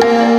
Yeah.